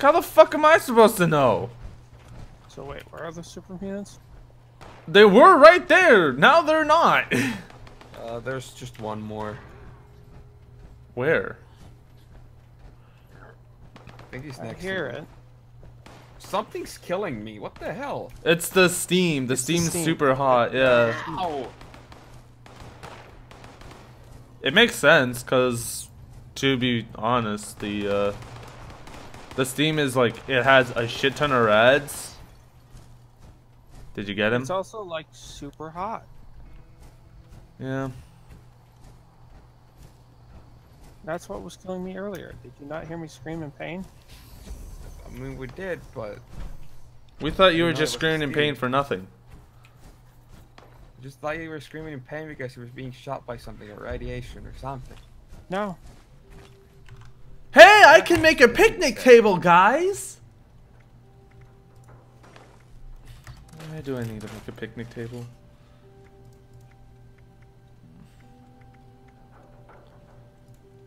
How the fuck am I supposed to know? So wait, where are the super mutants? They were right there. Now they're not. Uh, there's just one more. Where? I think he's I next. hear to it. Something's killing me. What the hell? It's the steam. The It's the steam's steam. super hot. Yeah. Ow! It makes sense because, to be honest, the uh, the steam is like it has a shit ton of rads. Did you get him? It's also like super hot. Yeah. That's what was killing me earlier. Did you not hear me scream in pain? I mean, we did, but We thought you were just screaming in pain for nothing. I just thought you were screaming in pain because you were being shot by something or radiation or something. No. Hey, I can make a picnic table, guys. Why do I need to make a picnic table?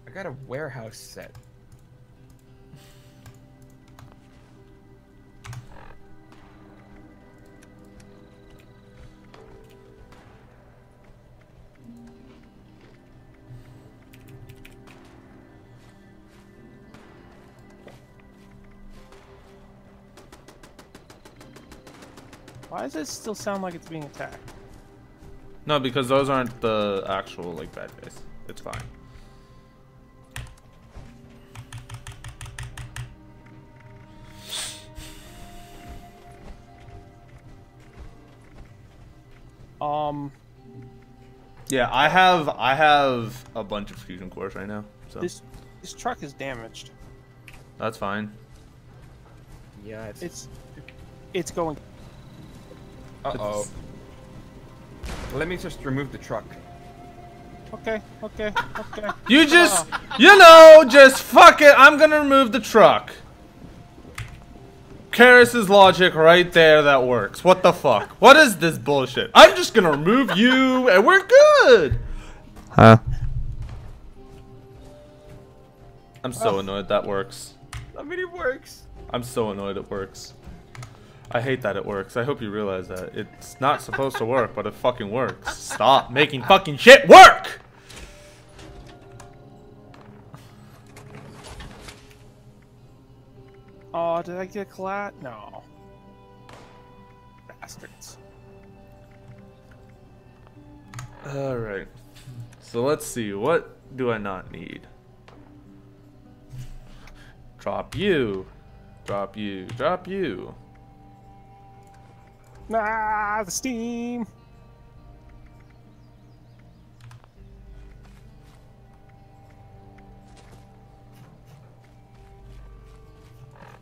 I got a warehouse set. Why does it still sound like it's being attacked? No, because those aren't the actual like bad guys. It's fine. Um, Yeah, I have I have a bunch of fusion cores right now, so this this truck is damaged. that's fine. Yeah, it's. It's it's going. Uh oh. Let me just remove the truck. Okay, okay, okay. You just, you know, just fuck it. I'm gonna remove the truck. Karis's logic right there that works. What the fuck? What is this bullshit? I'm just gonna remove you and we're good. Huh? I'm so annoyed that works. I mean, it works. I'm so annoyed it works. I hate that it works. I hope you realize that. It's not supposed to work, but it fucking works. Stop making fucking shit work! Oh, did I get collat? No. Bastards. Alright. So let's see. What do I not need? Drop you. Drop you. Drop you. Ah, the steam.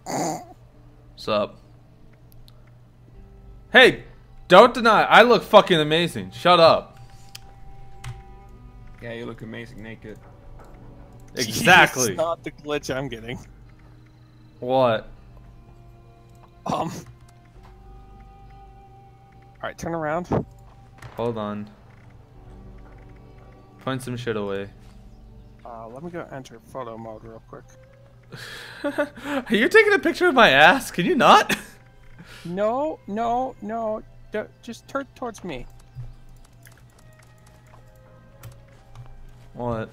What's up? Hey! Don't deny. I look fucking amazing. Shut up. Yeah, you look amazing naked. Exactly. It's not the glitch I'm getting. What? Um. Alright, turn around. Hold on. Point some shit away. Uh, let me go enter photo mode real quick. Are you taking a picture of my ass? Can you not? No, no, no. d- just turn towards me. What?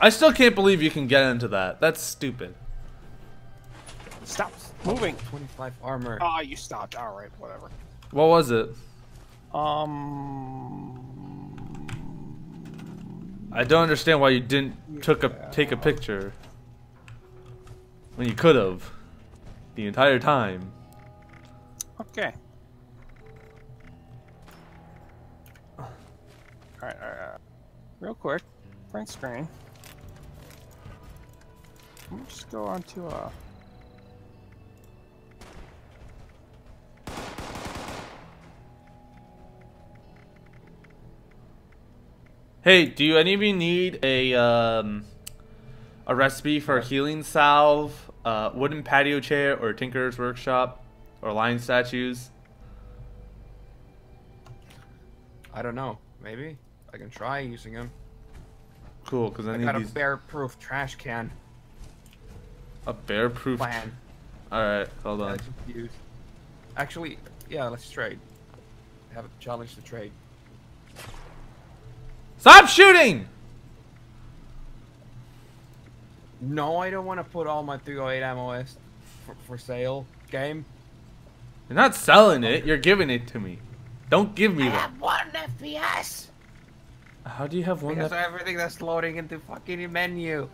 I still can't believe you can get into that. That's stupid. Stop moving. 25 armor. Ah, you stopped. Alright, whatever. What was it? Um. I don't understand why you didn't took a take a picture when you could have the entire time. Okay. Alright, alright, alright. Real quick, print screen. Let me just go on to uh Hey, do you any of you need a um, a recipe for a healing salve, uh, wooden patio chair, or tinker's workshop, or lion statues? I don't know. Maybe I can try using them. Cool, because I I need got a bear-proof trash can A bear-proof. plan. All right, hold on. Actually, yeah, let's trade. Have a challenge to trade. Stop shooting! No, I don't want to put all my 308 ammo S for, for sale. Game. You're not selling it. You're giving it to me. Don't give me that. I have one FPS. How do you have one Because everything that's loading into fucking menu.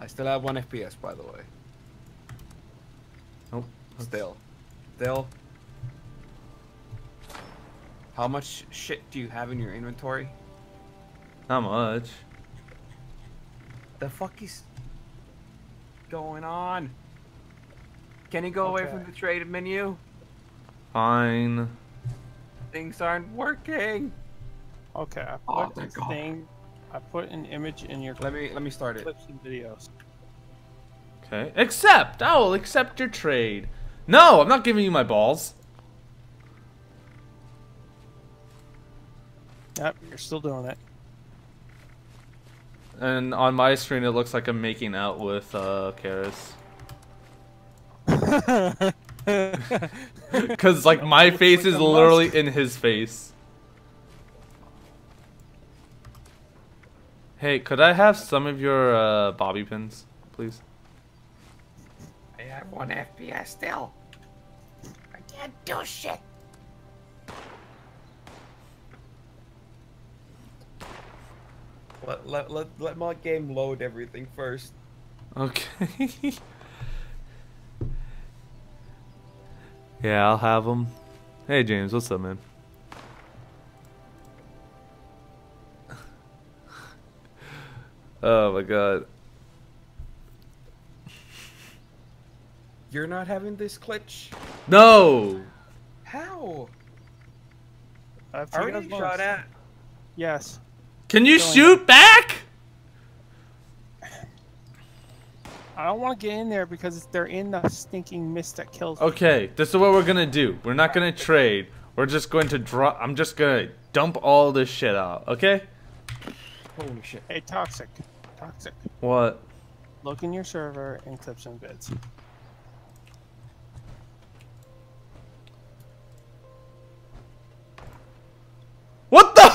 I still have one FPS, by the way. Oh, nope. Still. Still. How much shit do you have in your inventory? Not much. The fuck is going on? Can you go away from the trade menu? Fine. Things aren't working. Okay, I Oh, put thank this God. thing. I put an image in your Let me let me start it. clips and videos. Okay. Accept. I will accept your trade. No, I'm not giving you my balls. Yep, you're still doing it. And on my screen, it looks like I'm making out with uh, Karis. Because, like, my face is literally in his face. Hey, could I have some of your uh, bobby pins, please? I have one FPS still. I can't do shit. Let, let, let, let my game load everything first. Okay. yeah, I'll have them. Hey, James, what's up, man? Oh my god. You're not having this glitch? No! How? I've already as shot at. Yes. Can you Going shoot back? I don't want to get in there because they're in the stinking mist that kills. me. Okay, this is what we're gonna do. We're not gonna trade. We're just going to drop. I'm just gonna dump all this shit out, okay? Holy shit. Hey, toxic, toxic. What? Look in your server and clips and vids. What the?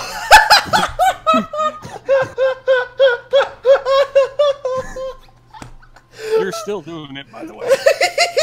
You're still doing it, by the way.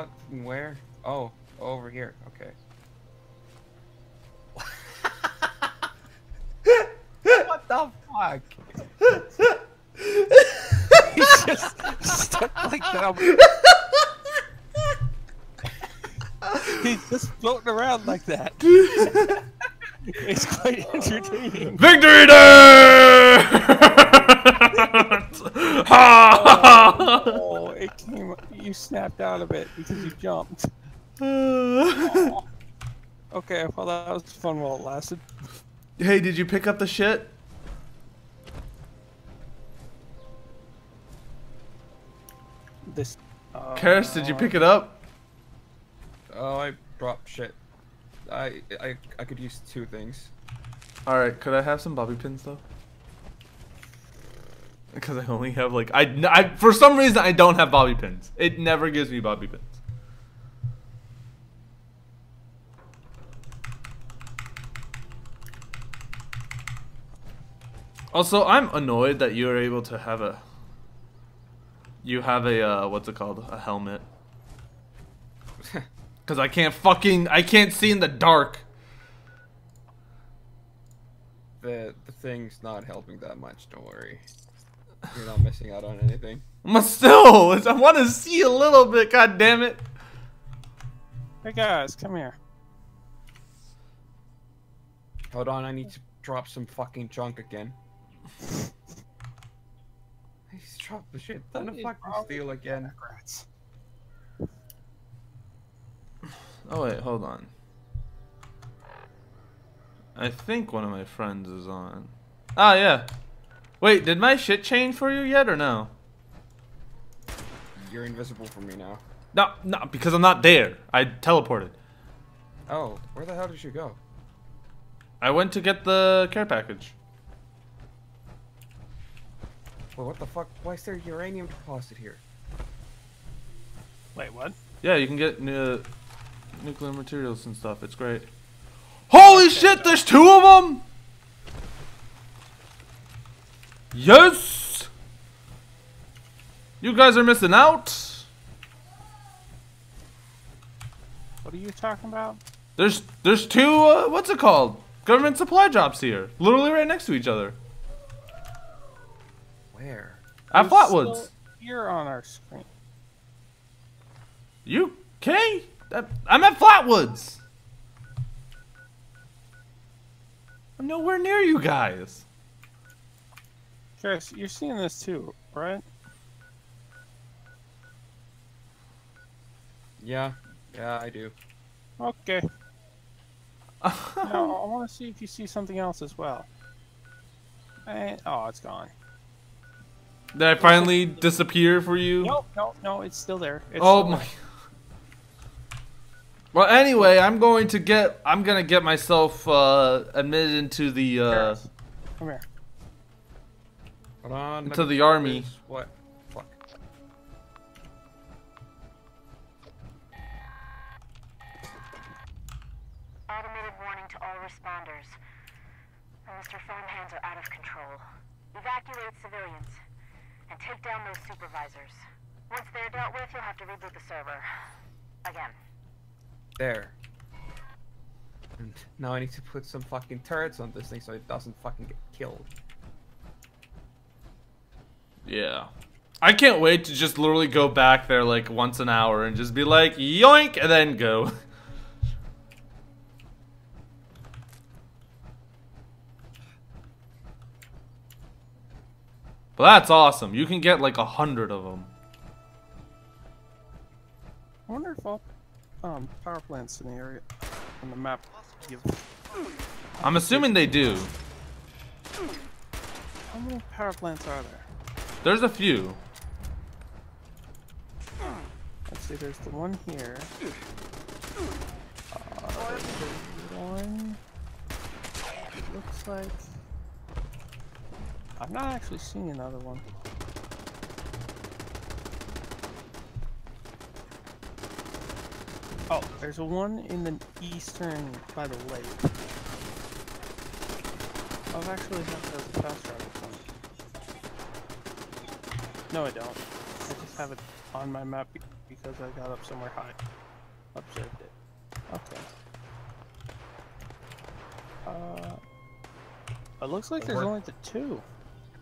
what where? Oh, over here. Okay. what the fuck? He's just stuck like that. He's just floating around like that. It's quite entertaining. Victory dance! Ha! Oh, it came. You snapped out of it because you jumped. Okay, well that was fun while it lasted. hey, did you pick up the shit? This. Uh, Karis, did you pick it up? Oh, I dropped shit. I I I could use two things. Alright, could I have some bobby pins though? Because I only have like I, I for some reason I don't have bobby pins. It never gives me bobby pins. Also, I'm annoyed that you're able to have a you have a uh, what's it called? A helmet. Cuz I can't fucking I can't see in the dark. The the thing's not helping that much. Don't worry. You're not missing out on anything. But still, I want to see a little bit. God damn it! Hey guys, come here. Hold on, I need to drop some fucking junk again. He's dropped the shit ton of It's fucking probably steel again. Congrats. Oh wait, hold on. I think one of my friends is on. Ah yeah. Wait, did my shit change for you yet or no? You're invisible for me now. No, no, because I'm not there. I teleported. Oh, where the hell did you go? I went to get the care package. Well, what the fuck? Why is there uranium deposit here? Wait, what? Yeah, you can get uh, nuclear materials and stuff. It's great. Holy shit, there's two of them! Yes! You guys are missing out. What are you talking about? There's there's two uh, what's it called? Government supply drops here. Literally right next to each other. Where? At Flatwoods. You're on our screen. You okay? I'm at Flatwoods. I'm nowhere near you guys. Chris, you're seeing this too, right? Yeah, yeah, I do. Okay. Now, I want to see if you see something else as well. Eh, oh, it's gone. Did I finally disappear for you? No, no, no, it's still there. It's Oh still my. there. Well, anyway, I'm going to get. I'm gonna get myself uh, admitted into the uh, Come here. Hold on. let into me the army. What? Fuck. Automated warning to all responders. Mr. Phone hands are out of control. Evacuate civilians and take down those supervisors. Once they're dealt with, you'll have to reboot the server. Again. There. And now I need to put some fucking turrets on this thing so it doesn't fucking get killed. Yeah. I can't wait to just literally go back there like once an hour and just be like yoink and then go. But that's awesome. You can get like a hundred of them. I wonder if all um, power plants in the area on the map give. I'm assuming they do. How many power plants are there? There's a few. Let's see, there's the one here. Uh, one. Looks like. I've not actually seen another one. Oh, there's a one in the eastern by the lake. I've actually have the fast travel. No, I don't. I just have it on my map be- because I got up somewhere high. Observed it. Okay. Uh, it looks like there's Work- only the two.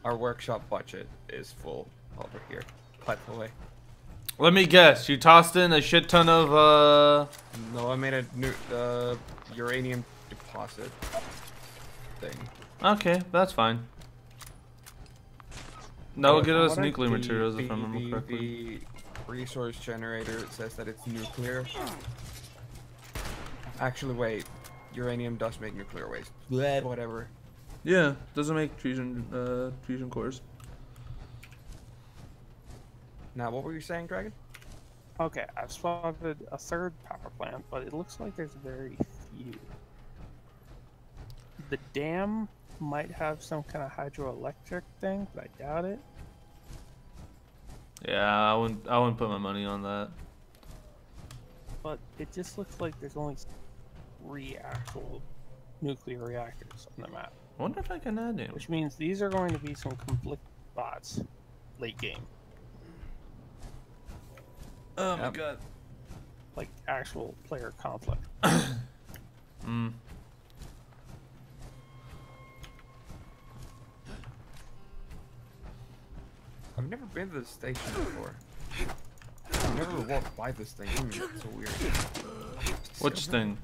Our workshop budget is full over here. By the way. Let me guess. You tossed in a shit ton of uh. No, I made a new uh, uranium deposit thing. Okay, that's fine. That'll get from us what I- nuclear the- materials if the- I remember the- correctly. The resource generator says that it's nuclear. Actually, wait. Uranium does make nuclear waste. Bleh, Whatever. Yeah, doesn't make fusion uh fusion cores. Now, what were you saying, Dragon? Okay, I've spotted a third power plant, but it looks like there's very few. The dam might have some kind of hydroelectric thing, but I doubt it. Yeah, I wouldn't I wouldn't put my money on that. But it just looks like there's only three actual nuclear reactors on the map, I wonder if I can add him. which means these are going to be some conflict spots late game, Oh my god. like actual player conflict. Mm. I've never been to this station before. I've never walked by this thing. Hmm, that's so weird. Which thing?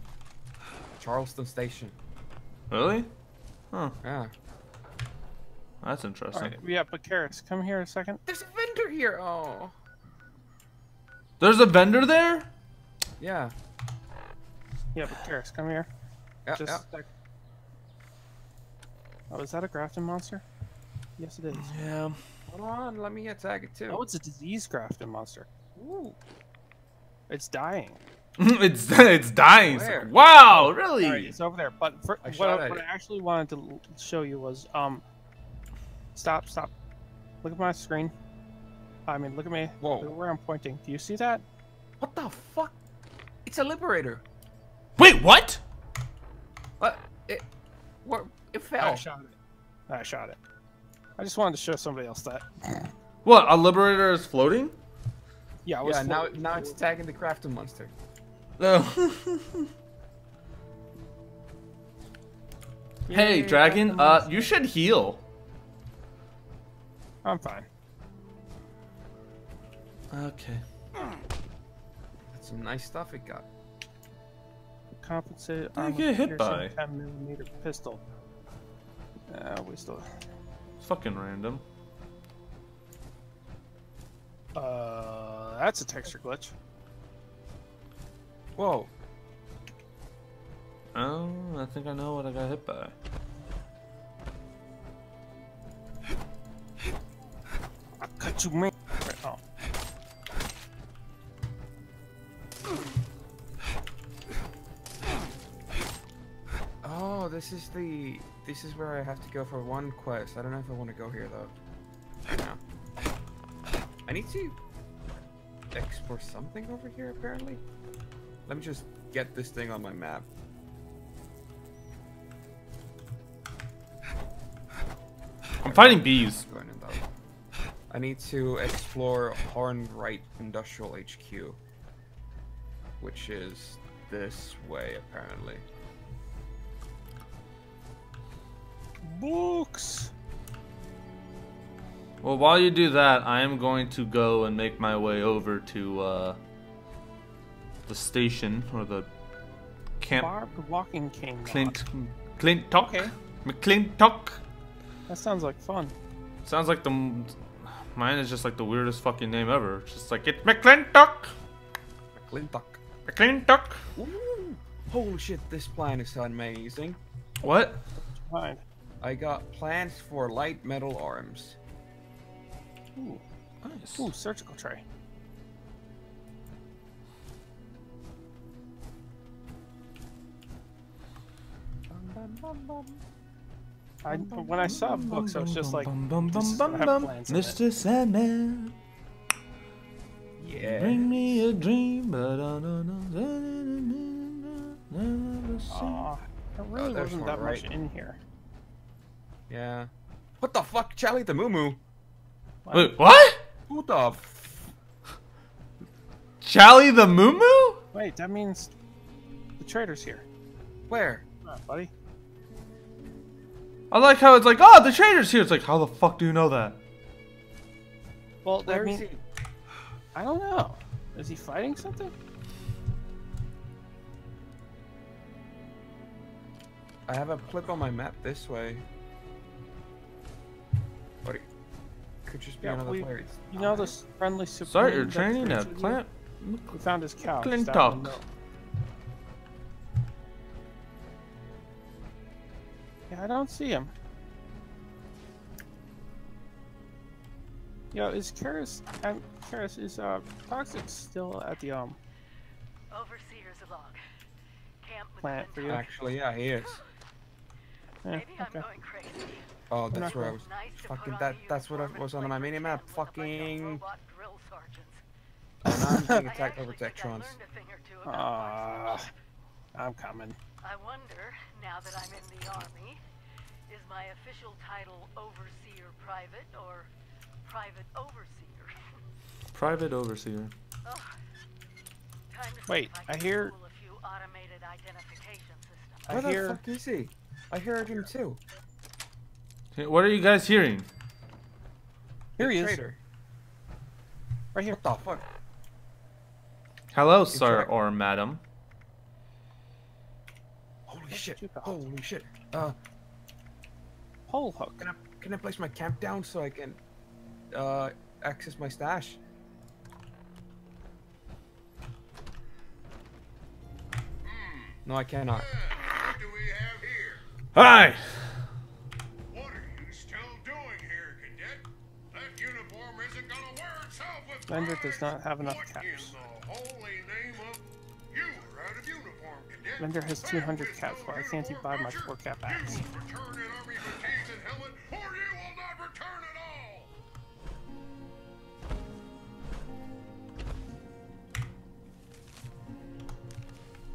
Charleston Station. Really? Huh. Yeah. That's interesting. Alright, yeah, but Karis, come here a second. There's a vendor here. Oh. There's a vendor there? Yeah. Yeah, but Karis, come here. Yeah. Just yeah. Oh, is that a Grafton monster? Yes, it is. Yeah. Hold on. Let me attack it too. Oh, it's a disease Grafton monster. Ooh. It's dying. it's it's dying. Like, Where? wow, really? Alright, it's over there. But for, I what, I, what I actually wanted to show you was um. Stop! Stop! Look at my screen. I mean, look at me. Whoa. Look at where I'm pointing. Do you see that? What the fuck? It's a liberator. Wait, what? What? It. What? It fell. I shot it. I shot it. I just wanted to show somebody else that. What? A liberator is floating? Yeah, I was Yeah. Now, floating. now it's attacking the Grafton monster. No. hey, Yay, dragon. Uh, you should heal. I'm fine. Okay. That's some nice stuff it got. Compensated. What did you armor get hit piercing by? 10 millimeter pistol. Uh, we still. Fucking random. Uh, that's a texture glitch. Whoa. Oh, I think I know what I got hit by. I cut you, man. This is the. This is where I have to go for one quest. I don't know if I want to go here though. No. I need to explore something over here apparently. Let me just get this thing on my map. I'm fighting bees. Going in though. I need to explore Hornwright Industrial HQ, which is this way apparently. Books. Well, while you do that, I am going to go and make my way over to uh, the station or the camp. Barbed walking cane. Clint, Clint Talk, Okay. McClintock. That sounds like fun. Sounds like the mine is just like the weirdest fucking name ever. Just like it's McClintock, McClintock. McClintock. Ooh, holy shit, this plan is so amazing. What? Fine. I got plans for light metal arms. Ooh. Nice. Ooh, surgical tray. I, when I saw books, I was just like, this is gonna have plans in it. Mr. Sandman, Yeah. bring me a dream, but I don't know. Never seen- Aw, there really there's wasn't one that much right. in here. Yeah. What the fuck? Charlie the Moo Moo? Wait, what? Who the f- Charlie the Moo Moo? Wait, that means the trader's here. Where? Come on, buddy. I like how it's like, oh, the trader's here. It's like, how the fuck do you know that? Well, that Where is means he? I don't know. Is he fighting something? I have a clip on my map this way. Could just be Yeah, another we- player. It's You know this friendly super. Start your training at plant. We found his cow. just Clint out in the Talk. middle. Yeah, I don't see him. Yo, is Karis? Um, Karis is uh Toxic still at the um Overseer's log. Camp plant for you? Actually, yeah, he is. Yeah, Maybe I'm going crazy. Oh, that's where I was. Nice Fucking that. That's what I was on my mini minimap, pretend with a bunch of fucking- robot drill sergeants. Oh, I'm being I attacked over actually I Tektrons. learned a thing or two about Ah, martial I'm coming. I wonder, now that I'm in the army, is my official title Overseer Private or Private Overseer? Private overseer. Ugh. Time to see Wait, if I hear- Google a few automated identification systems. I the hear. fuck is he? I heard him too. Hey, What are you guys hearing? Here The he is. Traitor. Right here. What the fuck? Hello, sir Interact- or madam. Holy shit! Two pallets. Holy shit! Uh, Pole hook. can I can I place my camp down so I can uh access my stash? No, I cannot. What do we have here? Hi. Vendor does not have enough caps. in holy name of you are out of uniform, cadet? Vendor has 200 caps. no Why can't he uniform buy my voucher. four cap axe? will return in army fatigues and helmet, or you will not return at all.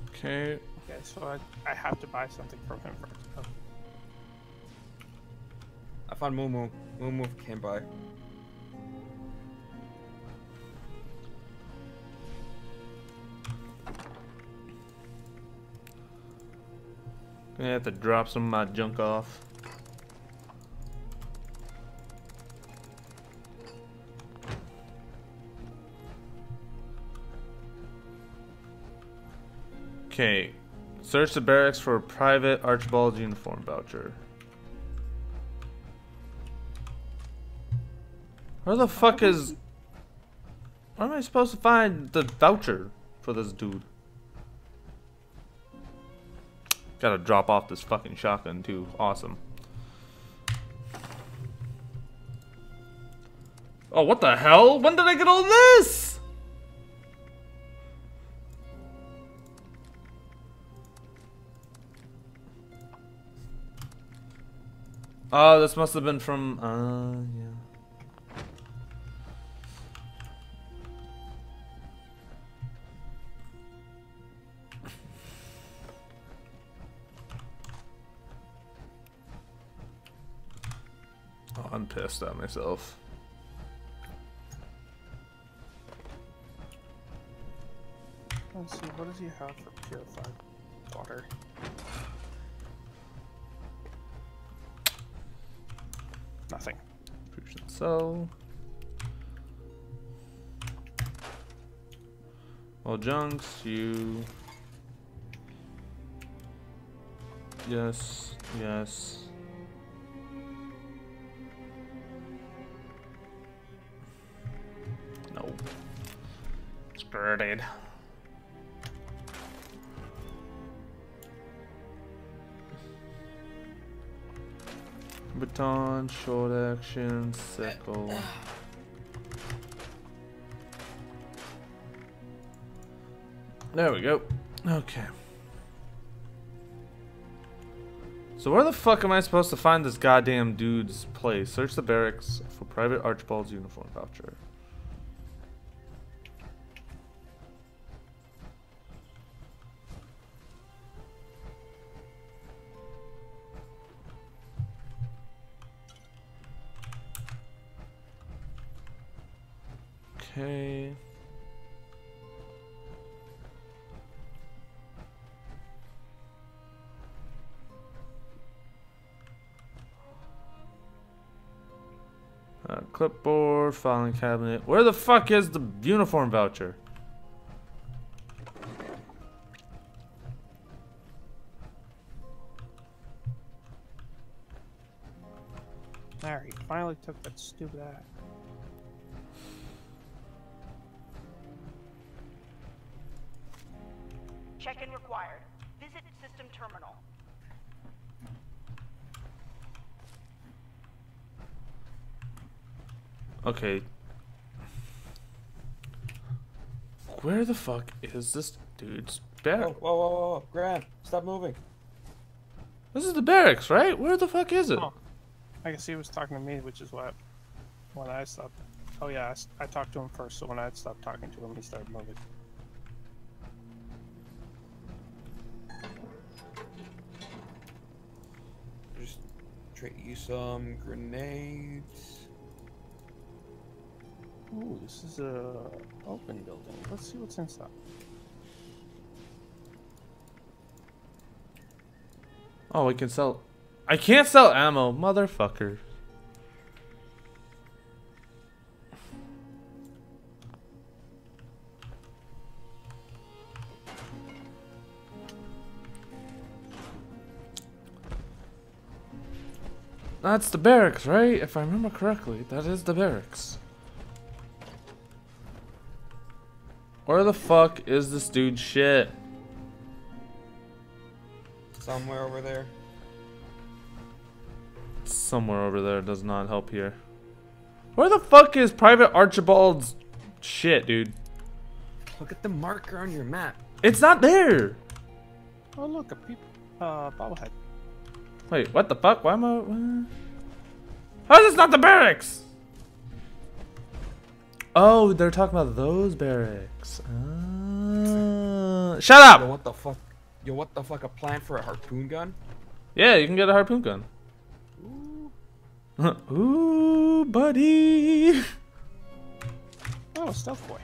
Okay. Okay, so I, I have to buy something from him first. Oh, I found Moo Moo. Moo Moo Gonna have to drop some of my junk off. Okay. Search the barracks for a private Archibald uniform voucher. Where the fuck is... Where am I supposed to find the voucher for this dude? Gotta drop off this fucking shotgun too. Awesome. Oh, what the hell? When did I get all this? Oh, this must have been from, uh, yeah. Pissed at myself. Let's see, what does he have for purified water? Nothing. Fusion cell. Well, junks, you. Yes, yes. No. Skirted. Baton, short action, sickle. There we go. Okay. So where the fuck am I supposed to find this goddamn dude's place? Search the barracks for Private Archibald's uniform voucher. Uh, clipboard, filing cabinet. Where the fuck is the uniform voucher? There, he finally took that stupid ass. Check-in required. Visit system terminal. Okay. Where the fuck is this dude's Whoa, barracks? whoa, whoa, whoa, whoa. Grant, stop moving. This is the barracks, right? Where the fuck is it? Oh. I guess he was talking to me, which is what when I stopped. Oh yeah, I talked to him first, so when I stopped talking to him, he started moving. Just trade you some grenades. Ooh, this is a open building. Let's see what's inside. Oh, we can sell. I can't sell ammo, motherfucker. That's the barracks, right? If I remember correctly, that is the barracks. Where the fuck is this dude shit? Somewhere over there. Somewhere over there does not help here. Where the fuck is Private Archibald's shit, dude? Look at the marker on your map. It's not there. Oh look, a peep, uh, bobblehead. Wait, what the fuck? Why am I? What? How is this not the barracks? Oh, they're talking about those barracks. Uh, shut Yo, up! what the fuck? Yo, what the fuck? A plan for a harpoon gun? Yeah, you can get a harpoon gun. Ooh, buddy. Oh, stealth boy.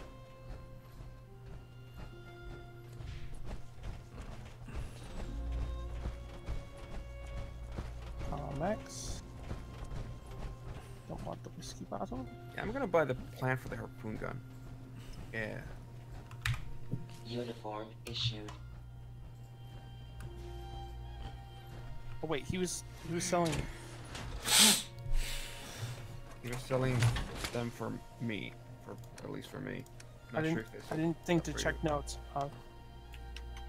Max. Don't want the whiskey bottle. Yeah, I'm gonna buy the plan for the harpoon gun. Yeah. Uniform issued. Oh wait, he was he was selling. You're selling them for me, for at least for me. I didn't. Sure if I didn't think to check you. notes. Uh,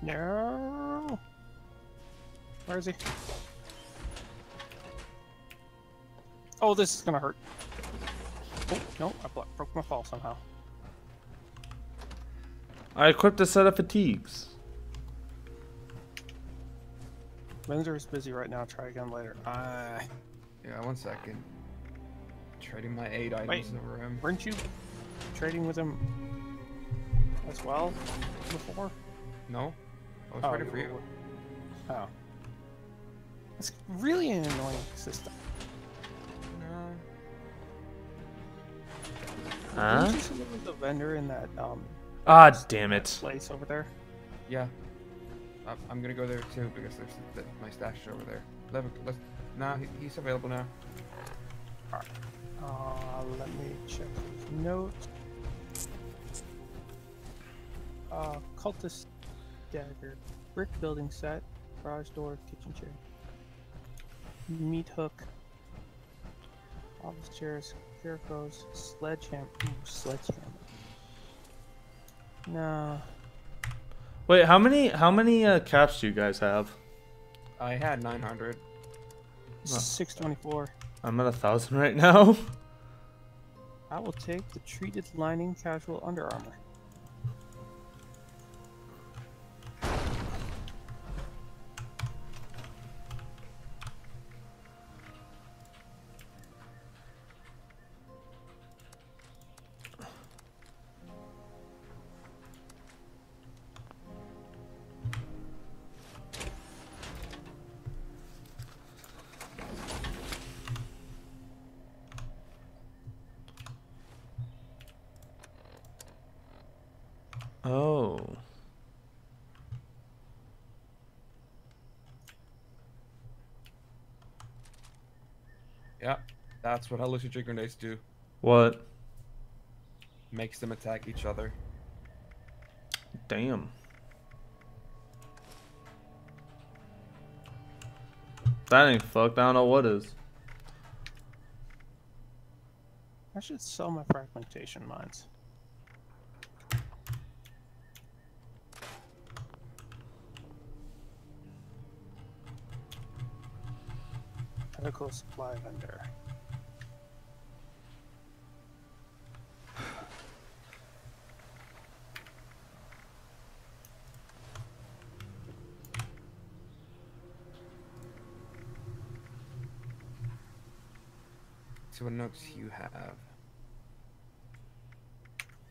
no. Where is he? Oh, this is gonna hurt. Oh no, I broke my fall somehow. I equipped a set of fatigues. Windsor is busy right now. Try again later. Uh, Yeah, one second. Trading my eight items Wait. over him. weren't you trading with him as well before? No, I was Oh, trading for you. were- Oh. It's really an annoying system. Huh? Didn't you see there was a vendor in that um Ah, damn it. place over there? Yeah. I'm, I'm gonna go there too because there's the, my stash is over there. Let, let's, nah, he, he's available now. Uh, let me check his notes. Uh, cultist dagger, brick building set, garage door, kitchen chair, meat hook, office chairs, scarecrows, sledgehammer. Ooh, sledgehammer. No, Wait, how many how many uh, caps do you guys have? I had 900. six twenty-four. I'm at a thousand right now. I will take the treated lining casual Underarmor. Yeah, that's what hallucinatory grenades do. What? Makes them attack each other. Damn. That ain't fucked. I don't know what is. I should sell my fragmentation mines. Medical supply vendor. See what notes you have.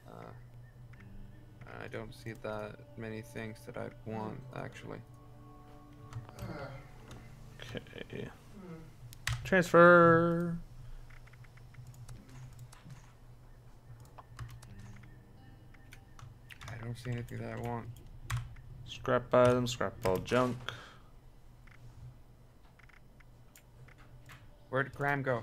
Uh, I don't see that many things that I'd want, actually. Okay. Transfer. I don't see anything that I want. Scrap item, scrap all junk. Where'd Graham go?